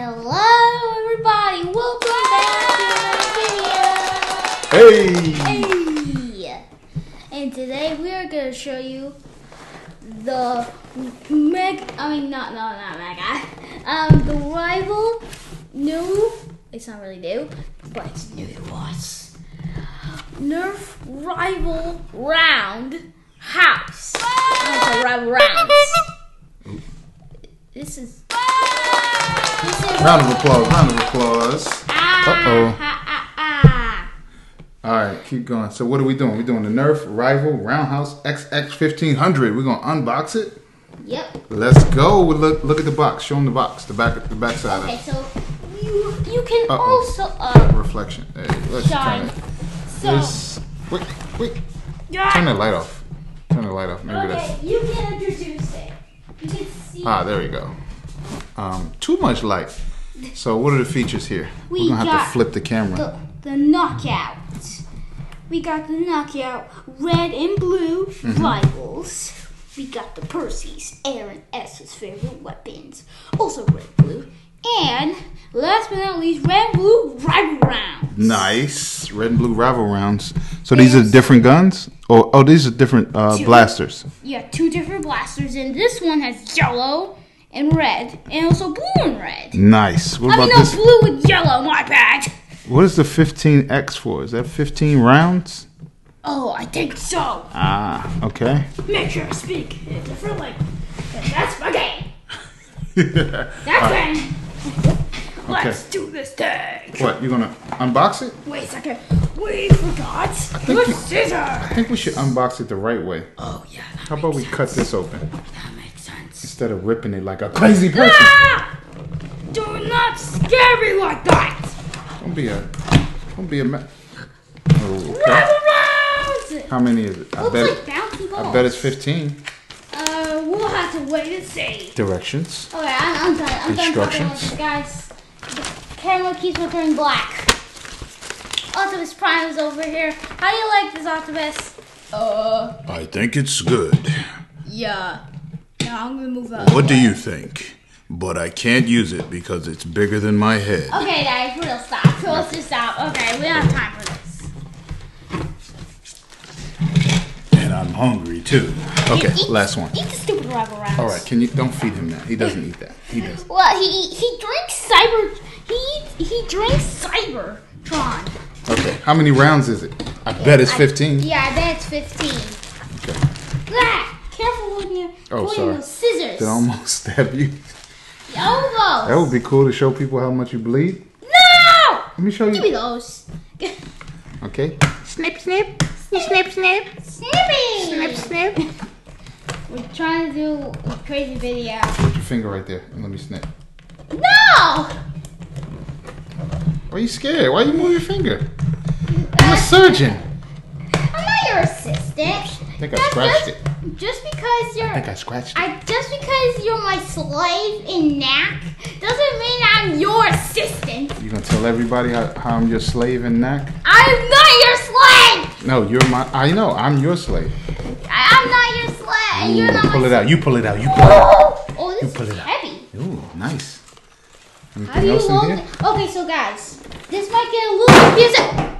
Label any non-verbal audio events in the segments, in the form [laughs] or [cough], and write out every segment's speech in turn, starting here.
Hello, everybody. Welcome back to another video. Hey. And today we are going to show you the meg. I mean, not no, not mega. Um, the rival new. It's not really new, but it's new to us. Nerf rival round house. Oh, rival rounds. This is. Round of applause, round of applause. Uh-oh. All right, keep going. So what are we doing? We're doing the Nerf Rival Roundhouse XX1500. We're gonna unbox it. Yep. Let's go. Look, look at the box. Show them the box. The back, the back side Okay, of so you you can Uh-oh. also uh. Reflection. Hey, let's shine. turn it. So This. Wait, wait. yeah. Turn the light off. Turn the light off. Maybe Okay, that's. you can introduce it. You can see. Ah, there we go. Um, too much light. So what are the features here? We We're gonna have to flip the camera. the the knockout. We got the knockout red and blue Mm-hmm. rivals. We got the Perses, Aaron S's favorite weapons, also red and blue. And last but not least, red and blue rival rounds. Nice. Red and blue rival rounds. So these are different guns? Oh, oh, these are different uh, Two. blasters. Yeah, two different blasters, and this one has yellow and red, and also blue and red. Nice. What I mean, no, this? blue and yellow, my bad. What is the 15X for? Is that 15 rounds? Oh, I think so. Ah, okay. Make sure I speak differently. 'cause That's my game. [laughs] That's game. Let's do this thing. what, you gonna unbox it? Wait a second. We forgot your you- scissors. I think we should unbox it the right way. Oh, yeah. How about we makes cut this open sense. Instead of ripping it like a crazy person? Ah! [laughs] Do not scare me like that. Don't be a, don't be a ma- Oh, okay. How many is it? I Looks bet, like bouncy. I bet it's 15. Uh, we'll have to wait and see. Directions. Okay, I'm, I'm done. I'm done talking Instructions. with you guys. The camera keeps on turning black. Octopus Prime is over here. How do you like this octopus? Uh, I think it's good. yeah. Now I'm gonna move up. What do you think? But I can't use it because it's bigger than my head. Okay, guys, we'll stop. So let's just stop. Okay, we don't have time for this. And I'm hungry too. Okay, Eat- last one. Eat the stupid rival rounds. All right, can you don't feed him that? He doesn't eat that. He does. Well, he he drinks cyber. He he drinks Cybertron. Okay, how many rounds is it? I bet it's 15. Yeah, I bet it's 15. Okay. Ah, careful when you're Oh, pulling sorry. those scissors. Did I almost [laughs] stab you? Elbows. That would be cool to show people how much you bleed. No! Let me show you. Give me you. those. Okay. Snip, snip, snip, snip, Snippy! snip, snip. [laughs] We're trying to do a crazy video. Put your finger right there and let me snip. No! Why are you scared? Why you move your finger? I'm a surgeon. I'm not your assistant. I think I scratched just, it. Just because you're I think I scratched it. I just because you're my slave in knack doesn't mean I'm your assistant. You gonna tell everybody how, how I'm your slave and knack? I'm not your slave. No, you're my. I know. I'm your slave. I- I'm not your slave. You're not pull it out. You pull it out. You pull it out. Oh, this pull is it out. heavy. Ooh, nice. How Anything do you in here? it? Okay, so guys, this might get a little confusing.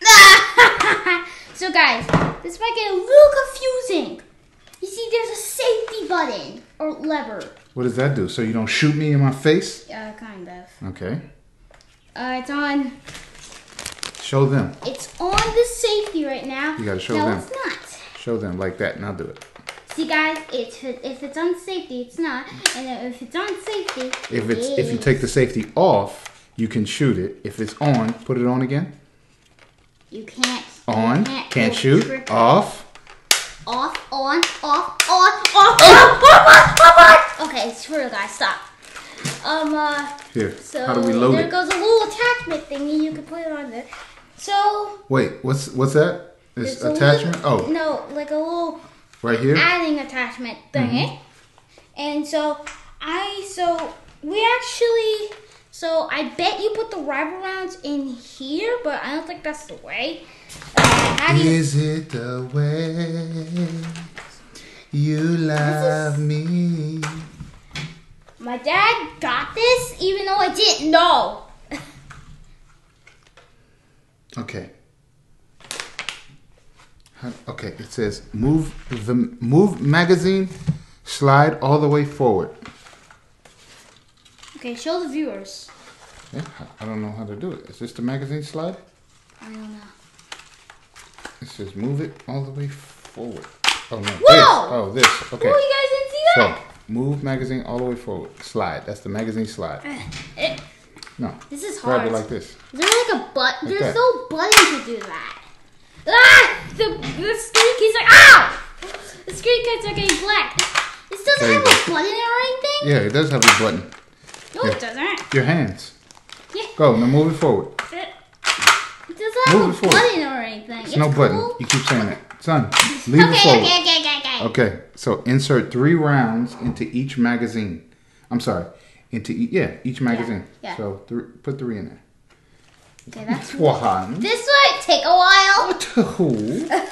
[laughs] so guys, this might get a little confusing. You see, there's a safety button or lever. What does that do? So you don't shoot me in my face? Yeah, kind of. Okay. Uh, it's on. Show them. It's on the safety right now. You gotta show no, them. it's not. Show them like that. Now do it. See, guys, it's if it's on safety, it's not, and if it's on safety, If it it's if you take the safety off, you can shoot it. If it's on, put it on again. you can't On. Can't shoot. Off. Off, on, off, on, off, off, off, off, off. Okay, it's real, guys. Stop. Um, uh, Here. so How do we load there it? goes a little attachment thingy. You can put it on there. So Wait. What's what's that? This a attachment? little- Oh, no, like a little right here. adding attachment thingy. Mm-hmm. And so I so we actually so I bet you put the rival rounds in here, but I don't think that's the way. Uh, do you Is it the way you love me? My dad got this even though I didn't know. [laughs] Okay. Okay, it says move the move magazine slide all the way forward. Okay, show the viewers. Yeah, I- don't know how to do it. Is this the magazine slide? I don't know. It says move it all the way forward. Oh no. This. Whoa! Oh, this. Okay. Oh, you guys didn't see So move magazine all the way forward. Slide. That's the magazine slide. It- [laughs] No. this is hard. Grab it like this. Is there like a but? There's that. no button to do that. Ah! The the screen keys are ow! The screen keys are getting black. This doesn't have a button or anything. Yeah, it does have a button. No, it doesn't. Your hands. Yeah. Go. Now move it forward. It, it doesn't have Move a forward. button or anything. It's no button. You keep saying it. Son, [laughs] leave it Okay, forward. okay, okay, okay, okay. Okay, so insert three rounds into each magazine. I'm sorry, into e- yeah each magazine. yeah. So three, put three in there. Okay, that's [laughs] One. This might take a while. Two. [laughs]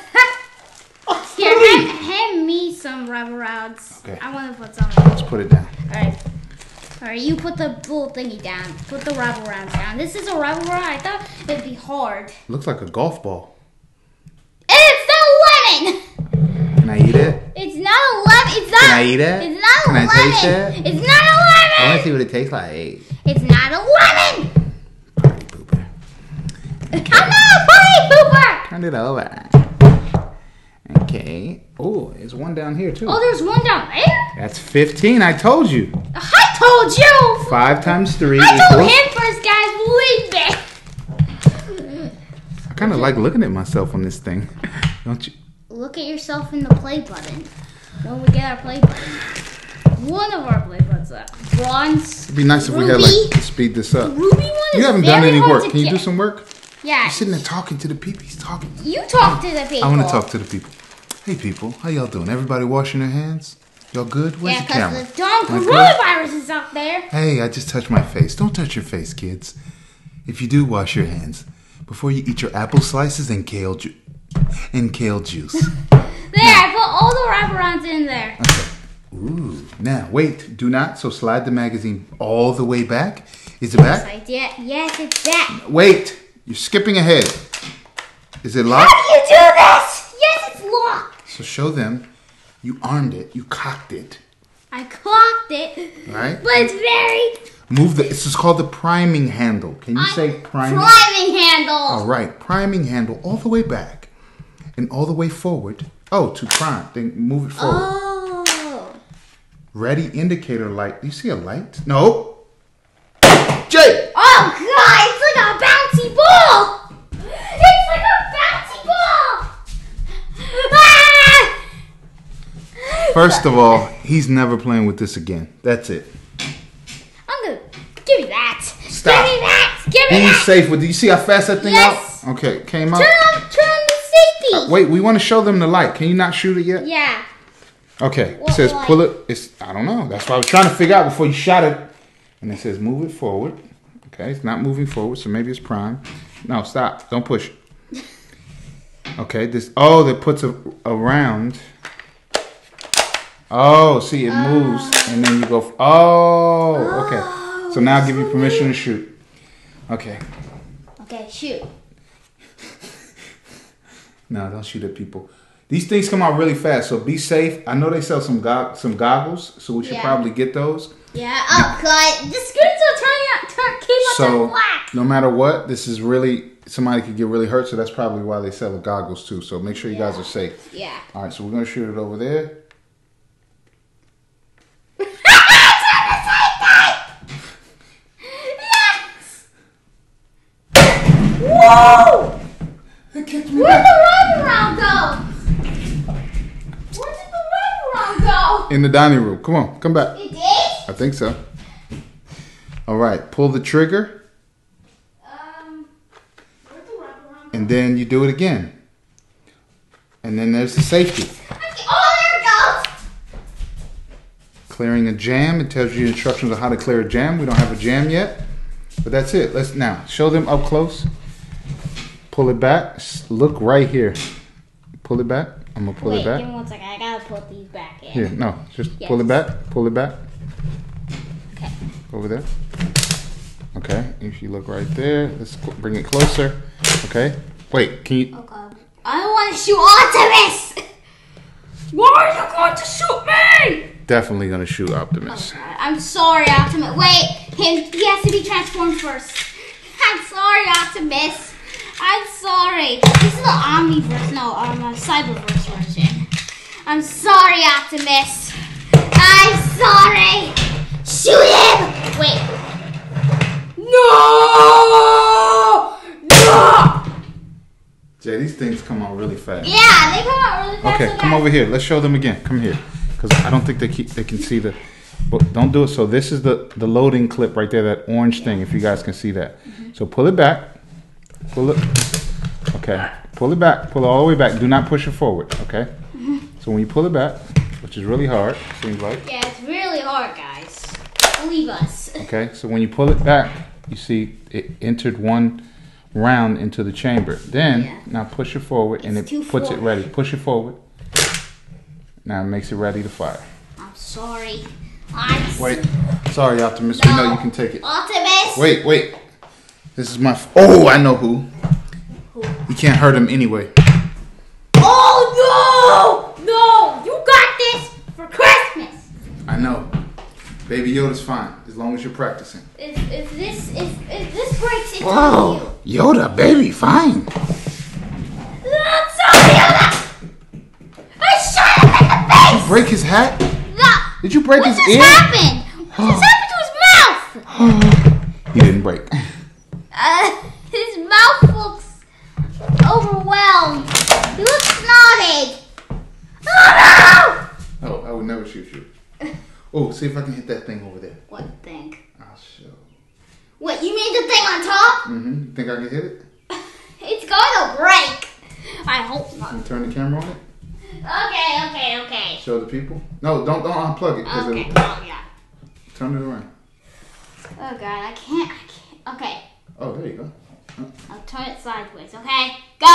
Here, hand, hand me some rubber rounds. Okay. I want to put some. Let's put it down. All right, you put the little thingy down. Put the rubber rounds down. This is a rubber round. I thought it'd be hard. Looks like a golf ball. And it's not a lemon. Can I eat it? It's not a lemon. It's not. Can I eat it? It's not Can a I lemon. taste it? It's not a I want to see what it tastes like. It's not a lemon. Party pooper. I'm not a party pooper. Turn it over. Oh, there's one down here too. Oh, there's one down there. That's 15. I told you. I told you. Five times three I told equals. him first, guys. Believe me. I kind of like looking at myself on this thing. [laughs] Don't you? Look at yourself in the play button. When we get our play button. One of our play buttons. Uh, bronze. It'd be nice if we had Ruby. like speed this up. Ruby one is You haven't done any work. Can you do some work? Yeah. You're sitting there talking to the people. He's talking. You talk to the people. I want to talk to the people. Hey, people, how y'all doing? Everybody washing their hands? Y'all good? Where's Yeah, the because camera? the darn coronavirus is out there. Hey, I just touched my face. Don't touch your face, kids. If you do, wash your hands before you eat your apple slices and kale ju- and kale juice. [laughs] There, I put all the wraparounds in there. Okay. Ooh. Now, wait. Do not. So slide the magazine all the way back. Is it Yes, back? Did. Yes, it's back. Wait. You're skipping ahead. Is it locked? How do you do this? Yes, it's locked. So show them. You armed it. You cocked it. I clocked it, Right? but it's very Move the. This is called the priming handle. Can you say priming? priming handle. All right, priming handle all the way back and all the way forward. Oh, to prime. Then move it forward. Oh. Ready indicator light. Do you see a light? No. Jay. Oh god, it's like a bouncy ball! It's like a bouncy ball! Ah! First of all, he's never playing with this again. That's it. I'm gonna give me that. Stop. Give me that. Give me Be that. safe with. Do you see how fast that thing Yes. out? Okay, came out. Turn on, turn on the safety. Uh, wait, we want to show them the light. Can you not shoot it yet? Yeah. Okay. It says pull it. It's I don't know. That's what I was trying to figure out before you shot it. And it says move it forward. Okay, it's not moving forward, so maybe it's prime. No, stop. Don't push. [laughs] Okay, this oh that puts a around. Oh, see it moves oh. and then you go f- Oh, okay. Oh, so now I'll give you permission to shoot. Okay. Okay, shoot. [laughs] No, don't shoot at people. These things come out really fast, so be safe. I know they sell some go- some goggles, so we should Yeah. probably get those. Yeah. Oh the screens are turning out. Turn, keep on So black. no matter what, this is really somebody could get really hurt. So that's probably why they sell the goggles too. So make sure you guys are safe. Yeah. All right, so we're gonna shoot it over there. yes. Whoa! It kicked me Where'd back. the wraparound go? Where did the wraparound go? In the dining room. Come on, come back. It did? I think so. All right, pull the trigger, Um, where'd the go? and then you do it again. And then there's the safety. Oh, there it goes! Clearing a jam. It tells you instructions on how to clear a jam. We don't have a jam yet, but that's it. Let's now show them up close. Pull it back. Look right here. Pull it back. I'm gonna pull Wait, it back. give me one second. I gotta put these back in. Here, no, just Yes. pull it back. Pull it back. Okay. Over there. Okay. If you look right there, let's bring it closer. Okay. Wait. Can you? Oh, okay. I don't want to shoot Optimus. [laughs] Why are you going to shoot me? Definitely gonna shoot Optimus. Oh, I'm sorry, Optimus. Wait, him. He has to be transformed first. [laughs] I'm sorry, Optimus. I'm sorry. This is the Omniverse, no, um, uh, Cyberverse version. I'm sorry, Optimus. I'm sorry. Shoot him. Wait. No. No. Jay, these things come out really fast. Yeah, they come out really fast. Okay, like come that. over here. Let's show them again. Come here, because I don't think they keep they can see the. But don't do it. So this is the the loading clip right there, that orange thing. If you guys can see that. So pull it back. Pull it. Okay. Pull it back. Pull it all the way back. Do not push it forward. Okay. [laughs] So when you pull it back, which is really hard, seems like. Yeah, it's really hard, guys. Believe us. [laughs] Okay. So when you pull it back, you see it entered one round into the chamber. Then Yeah. now push it forward, and It's it puts it ready. Push it forward. Now it makes it ready to fire. I'm sorry. I'm Wait. Sorry, Optimus. We know you can take it. Optimus. Wait, wait. This is my. F- oh, I know who. You can't hurt him anyway. Oh no! No! You got this for Christmas. I know. Baby Yoda's fine as long as you're practicing. If, if this if, if this breaks, it's on you. Yoda, baby, fine. I'm sorry, Yoda. I shot him in the face. Break his hat? No. Did you break What his just happened? What just happened to his mouth? [gasps] He didn't break. Uh, [laughs] his mouth looks overwhelmed. He looks snotted. Oh no! Oh, I would never shoot you. Oh, see if I can hit that thing over there. What thing? I'll show. What, you mean the thing on top? Mm-hmm. You think I can hit it? [laughs] It's going to break. I hope not. Can you turn the camera on it? Okay, okay, okay. Show the people. No, don't don't unplug it. Okay, it'll- oh yeah. Turn it around. Oh god, I can't, I can't. Okay, Oh, there you go. I'll turn it sideways, okay? Go!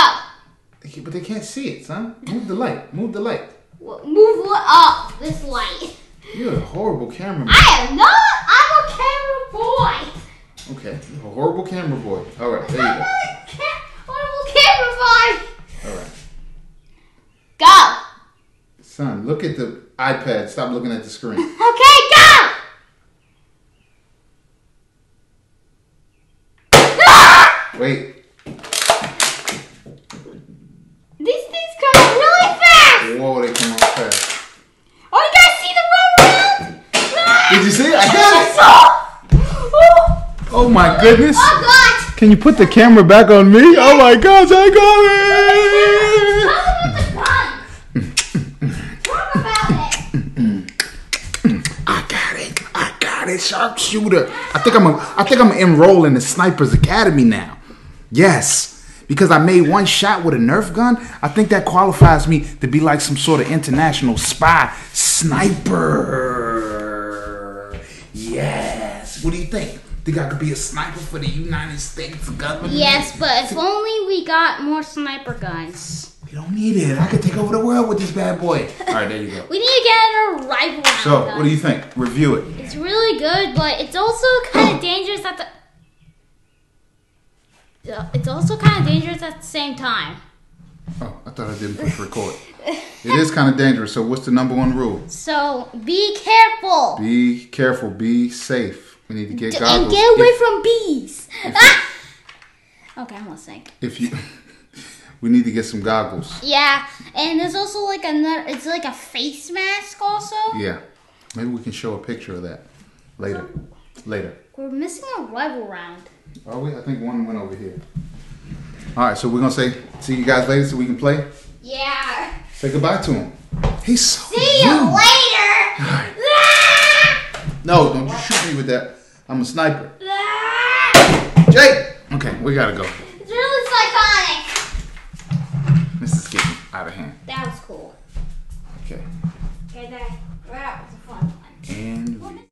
Can't- But they can't see it, son. Move the light. Move the light. Move what up, this light. You're a horrible cameraman. I am not, I'm a camera boy. Okay, you're a horrible camera boy. All right, there you I'm go. not a ca- horrible camera boy. All right, Go! son. Look at the iPad. Stop looking at the screen. [laughs] Okay, go! Wait. These things come really fast! Whoa, they come on fast. Oh, you guys see the run around? Ah! Did you see it? I got it. Oh, my goodness. oh God! Can you put the camera back on me? Oh my gosh, I got it! Talk about it. I got it. I got it. Sharpshooter. I think I'm a, I think I'm enrolled in the Snipers Academy now. Yes. Because I made one shot with a Nerf gun, I think that qualifies me to be like some sort of international spy sniper. Yes. What do you think? Think I could be a sniper for the United States government? Yes, but if only we got more sniper guns. We don't need it. I could take over the world with this bad boy. All right, there you go. We need to get a rifle So, gun. what do you think? Review it. It's really good, but it's also kind of [clears throat] dangerous at the. Uh, it's also kind of dangerous at the same time. Oh, I thought I didn't push record. It is kind of dangerous. So, what's the number one rule? So be careful Be careful. Be safe. We need to get D- goggles. and get away if, from bees. [laughs] Ah! Okay, I'm gonna sink. if you, [laughs] we need to get some goggles. Yeah, and there's also like another. It's like a face mask also. Yeah, maybe we can show a picture of that later. Later. We're missing a rifle round. Are we? I think one went over here. All right, so we're gonna say see you guys later so we can play. Yeah. Say goodbye to him. He's so See you young. later. Ah! No, don't you shoot me with that. I'm a sniper. [laughs] Jake! Okay, we gotta go. It's really psychotic. This is getting out of hand. That was cool. Okay. Okay, that, that was a fun one. And.